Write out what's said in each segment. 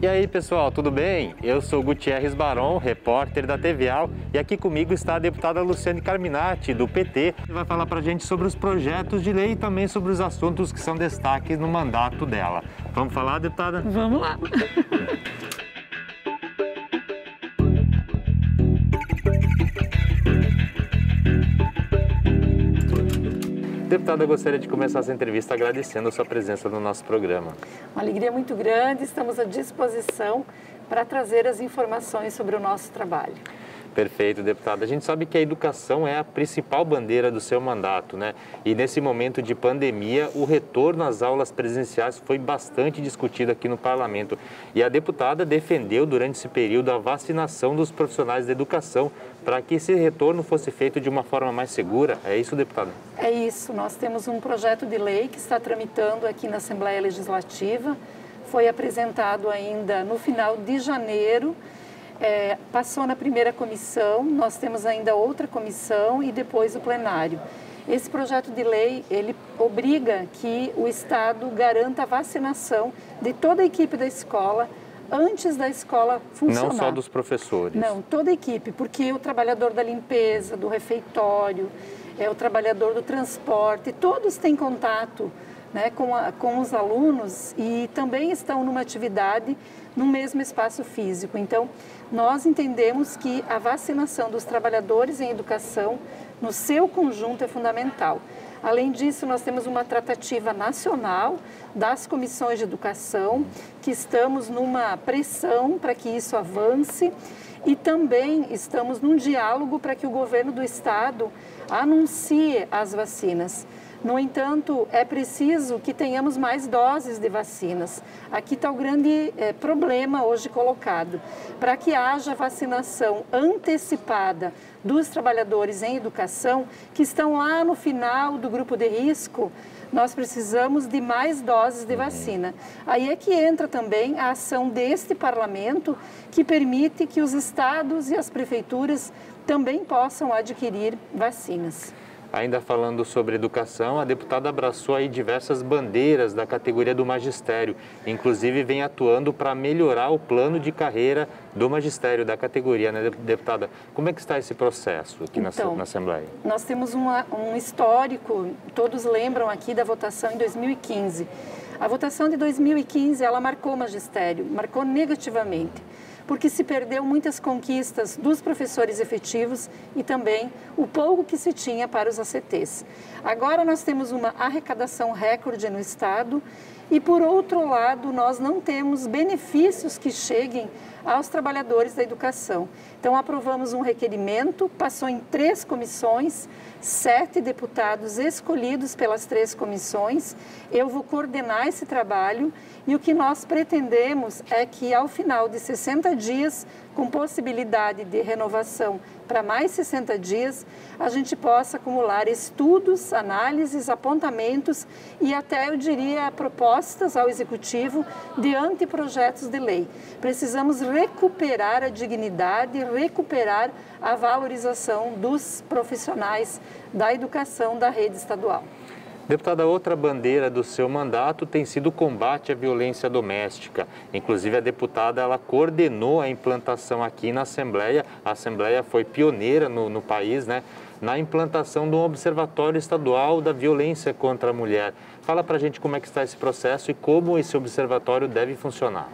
E aí, pessoal, tudo bem? Eu sou Gutierrez Baron, repórter da TVAL, e aqui comigo está a deputada Luciane Carminati, do PT, que vai falar para a gente sobre os projetos de lei e também sobre os assuntos que são destaques no mandato dela. Vamos falar, deputada? Vamos lá. Deputada, eu gostaria de começar essa entrevista agradecendo a sua presença no nosso programa. Uma alegria muito grande, estamos à disposição para trazer as informações sobre o nosso trabalho. Perfeito, deputada. A gente sabe que a educação é a principal bandeira do seu mandato, né? E nesse momento de pandemia, o retorno às aulas presenciais foi bastante discutido aqui no parlamento. E a deputada defendeu durante esse período a vacinação dos profissionais da educação para que esse retorno fosse feito de uma forma mais segura. É isso, deputada? É isso. Nós temos um projeto de lei que está tramitando aqui na Assembleia Legislativa. Foi apresentado ainda no final de janeiro é, passou na primeira comissão, nós temos ainda outra comissão e depois o plenário. Esse projeto de lei, ele obriga que o Estado garanta a vacinação de toda a equipe da escola antes da escola funcionar. Não só dos professores. Não, toda a equipe, porque o trabalhador da limpeza, do refeitório, é o trabalhador do transporte, todos têm contato né, com, a, com os alunos e também estão numa atividade no mesmo espaço físico. Então, nós entendemos que a vacinação dos trabalhadores em educação, no seu conjunto, é fundamental. Além disso, nós temos uma tratativa nacional das comissões de educação, que estamos numa pressão para que isso avance e também estamos num diálogo para que o governo do estado anuncie as vacinas. No entanto, é preciso que tenhamos mais doses de vacinas. Aqui está o grande é, problema hoje colocado. Para que haja vacinação antecipada dos trabalhadores em educação que estão lá no final do grupo de risco, nós precisamos de mais doses de vacina. Aí é que entra também a ação deste parlamento, que permite que os estados e as prefeituras também possam adquirir vacinas. Ainda falando sobre educação, a deputada abraçou aí diversas bandeiras da categoria do magistério, inclusive vem atuando para melhorar o plano de carreira do magistério da categoria, né, deputada? Como é que está esse processo aqui então, na, na, Assembleia? Nós temos uma, um histórico, todos lembram aqui da votação em 2015. A votação de 2015, ela marcou o magistério, marcou negativamente porque se perdeu muitas conquistas dos professores efetivos e também o pouco que se tinha para os ACTs. Agora nós temos uma arrecadação recorde no Estado e, por outro lado, nós não temos benefícios que cheguem aos trabalhadores da educação. Então, aprovamos um requerimento, passou em três comissões, sete deputados escolhidos pelas três comissões. Eu vou coordenar esse trabalho e o que nós pretendemos é que, ao final de 60 dias, com possibilidade de renovação para mais 60 dias, a gente possa acumular estudos, análises, apontamentos e até, eu diria, propostas ao Executivo de anteprojetos de lei. Precisamos recuperar a dignidade, recuperar a valorização dos profissionais da educação da rede estadual. Deputada, outra bandeira do seu mandato tem sido o combate à violência doméstica. Inclusive, a deputada ela coordenou a implantação aqui na Assembleia. A Assembleia foi pioneira no, no país, né? Na implantação de um observatório estadual da violência contra a mulher. Fala para a gente como é que está esse processo e como esse observatório deve funcionar.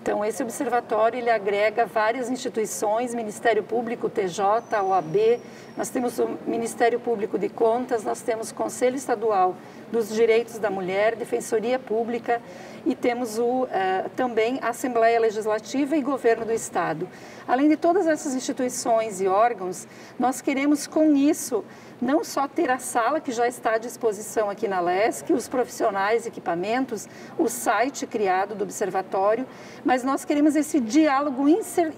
Então, esse observatório ele agrega várias instituições, Ministério Público, TJ, OAB, nós temos o Ministério Público de Contas, nós temos o Conselho Estadual dos Direitos da Mulher, Defensoria Pública e temos o, uh, também a Assembleia Legislativa e Governo do Estado. Além de todas essas instituições e órgãos, nós queremos com isso não só ter a sala que já está à disposição aqui na LESC, os profissionais, equipamentos, o site criado do observatório, mas nós queremos esse diálogo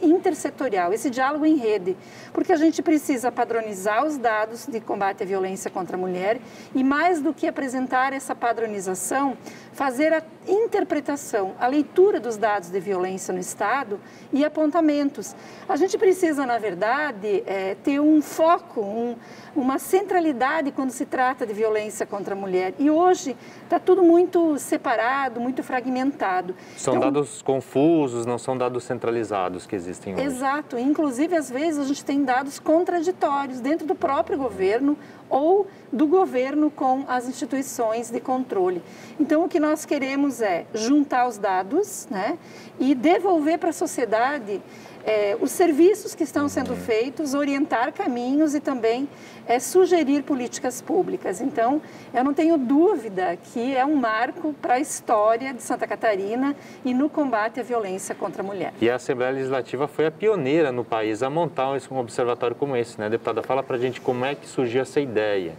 intersetorial, esse diálogo em rede, porque a gente precisa padronizar os dados de combate à violência contra a mulher e mais do que apresentar essa padronização, fazer a interpretação, a leitura dos dados de violência no Estado e apontamentos. A gente precisa, na verdade, é, ter um foco, um, uma centralidade quando se trata de violência contra a mulher. E hoje está tudo muito separado, muito fragmentado. São então, dados confusos confusos, não são dados centralizados que existem hoje. Exato. Inclusive, às vezes, a gente tem dados contraditórios dentro do próprio governo ou do governo com as instituições de controle. Então, o que nós queremos é juntar os dados né, e devolver para a sociedade é, os serviços que estão sendo feitos, orientar caminhos e também é, sugerir políticas públicas. Então, eu não tenho dúvida que é um marco para a história de Santa Catarina e no combate à violência contra a mulher. E a Assembleia Legislativa foi a pioneira no país a montar um observatório como esse, né, deputada? Fala para a gente como é que surgiu essa ideia.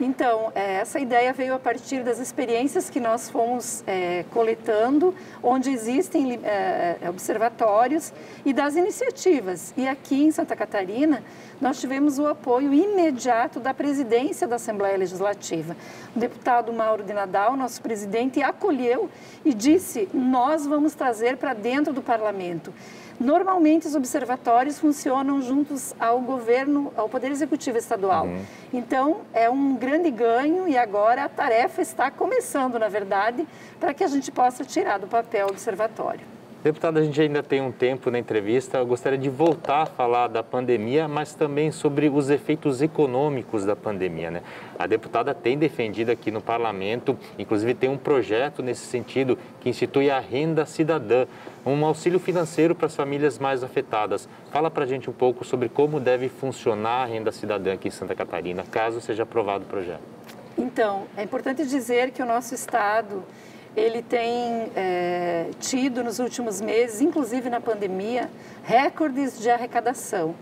Então, é, essa ideia veio a partir das experiências que nós fomos é, coletando, onde existem é, observatórios e das iniciativas. E aqui em Santa Catarina, nós tivemos o apoio imediato da presidência da Assembleia Legislativa. O deputado Mauro de Nadal, nosso presidente, acolheu e disse: nós vamos trazer para dentro do parlamento. Normalmente, os observatórios funcionam juntos ao governo, ao Poder Executivo Estadual. Uhum. Então, é um grande ganho e agora a tarefa está começando, na verdade, para que a gente possa tirar do papel o observatório. Deputado, a gente ainda tem um tempo na entrevista. Eu gostaria de voltar a falar da pandemia, mas também sobre os efeitos econômicos da pandemia. Né? A deputada tem defendido aqui no parlamento, inclusive tem um projeto nesse sentido, que institui a renda cidadã, um auxílio financeiro para as famílias mais afetadas. Fala para a gente um pouco sobre como deve funcionar a renda cidadã aqui em Santa Catarina, caso seja aprovado o projeto. Então, é importante dizer que o nosso Estado ele tem é, tido nos últimos meses, inclusive na pandemia, recordes de arrecadação.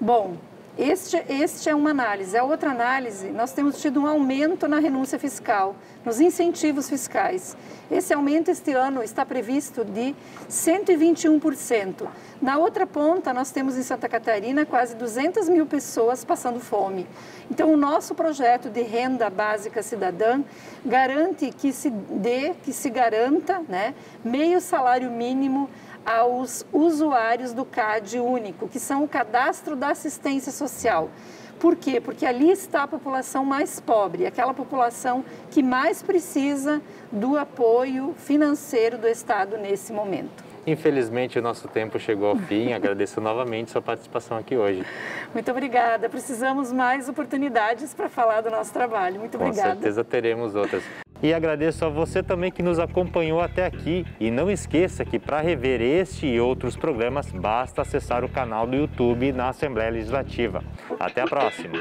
Bom, este, este é uma análise. A outra análise, nós temos tido um aumento na renúncia fiscal, nos incentivos fiscais. Esse aumento este ano está previsto de 121%. Na outra ponta, nós temos em Santa Catarina quase 200 mil pessoas passando fome. Então, o nosso projeto de renda básica cidadã garante que se dê, que se garanta né, meio salário mínimo aos usuários do CAD único, que são o cadastro da assistência social. Por quê? Porque ali está a população mais pobre, aquela população que mais precisa do apoio financeiro do Estado nesse momento. Infelizmente, o nosso tempo chegou ao fim. Agradeço novamente sua participação aqui hoje. Muito obrigada. Precisamos mais oportunidades para falar do nosso trabalho. Muito obrigada. Com certeza teremos outras. E agradeço a você também que nos acompanhou até aqui. E não esqueça que para rever este e outros programas, basta acessar o canal do YouTube na Assembleia Legislativa. Até a próxima!